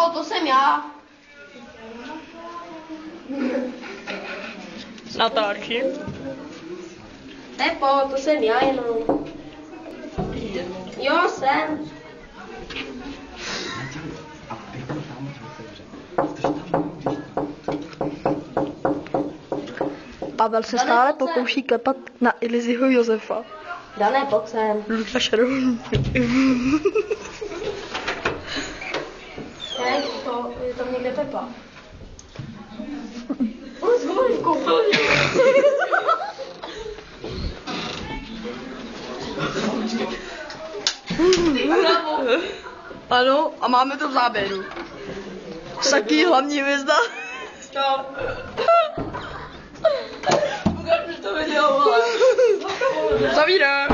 No, to jsem já. Natáčí. Pepo, to jsem já jenom. Jo, jsem. Pavel se stále pokouší klepat na Iliziho Josefa. Dané, pojď sem. Lukáš rovný. Ne, to je tam někde Pepa. On zvolí v koupelně. Ano, a máme to v záběru. Saký hlavní hvězda. Stop. Ukáž mi to video, vole. Zavírám.